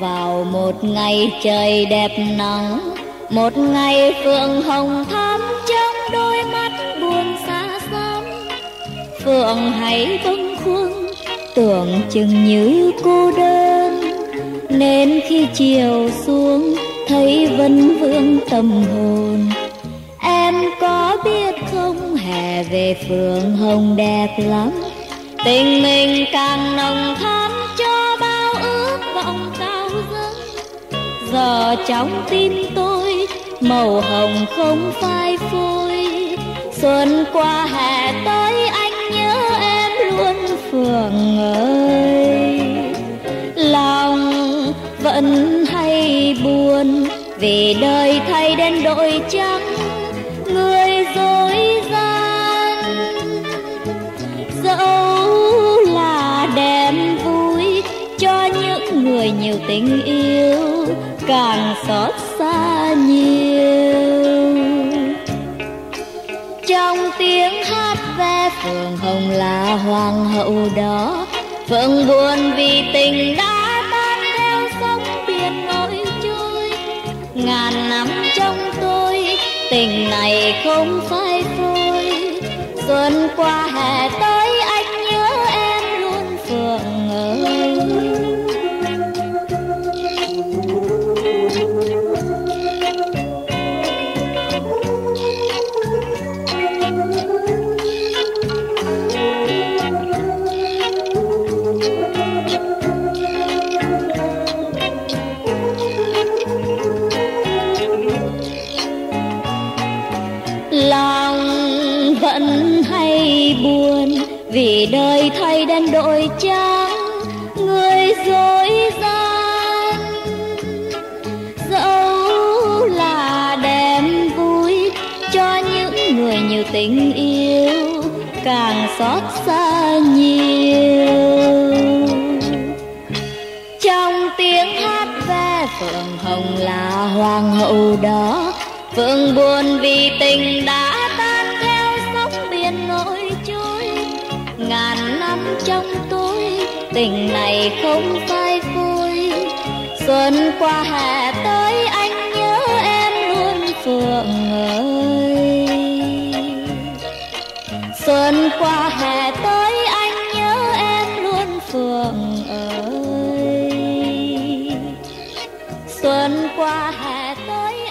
vào một ngày trời đẹp nắng, một ngày phượng hồng thắm trong đôi mắt buồn xa xăm. Phượng hãy bâng khuâng, tưởng chừng như cô đơn, nên khi chiều xuống thấy vân vương tâm hồn. Em có biết không, hè về phượng hồng đẹp lắm, tình mình càng nồng thắm cho giờ trong tim tôi, màu hồng không phai phôi. Xuân qua hè tới, anh nhớ em luôn, phượng ơi. Lòng vẫn hay buồn, vì đời thay đến đội trắng. Người dối gian, dẫu là đêm vui, cho những người nhiều tình yêu càng xót xa nhiều. Trong tiếng hát ve phượng hồng là hoàng hậu đó, phượng buồn vì tình đã tan theo sóng biển nổi trôi. Ngàn năm trong tôi, tình này không phai phôi. Xuân qua hè tới vì đời thay đen đội trắng, người dối gian. Dẫu là đêm vui cho những người nhiều tình yêu, càng xót xa nhiều. Trong tiếng hát ve, phượng hồng là hoàng hậu đó, phượng buồn vì tình đã tan. Trong tôi tình này không phai phôi. Xuân qua hè tới, anh nhớ em luôn phượng ơi xuân qua hè tới, anh nhớ em luôn phượng ơi xuân qua hè tới